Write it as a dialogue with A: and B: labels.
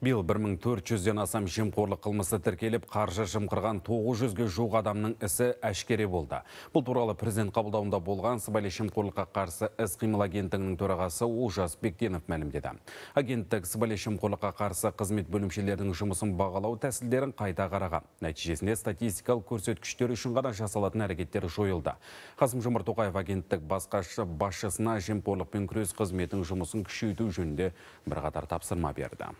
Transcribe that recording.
A: Биыл 1400-ден асам жемқорлық қылмысы тіркеліп, қаржы жымқырған 900-ге жуық адамның ісі әшкере болды. Бұл туралы президент қабылдауында болған сыбайлас жемқорлыққа қарсы іс-қимыл агенттігінің төрағасы Олжас Бектенов мәлімдеді. Агенттік сыбайлас жемқорлыққа қарсы қызмет бөлімшелерінің жұмысын бағалау тәсілдерін қайта қараған. Нәтижесінде статистикалық көрсеткіштер үшін ғана жасалатын әрекеттер жойылды. Қасым Жомарт Тоқаев агенттік басқашы басшысына жемқорлықпен күрес қызметінің жұмысын күшейту жөнінде бірқатар тапсырма берді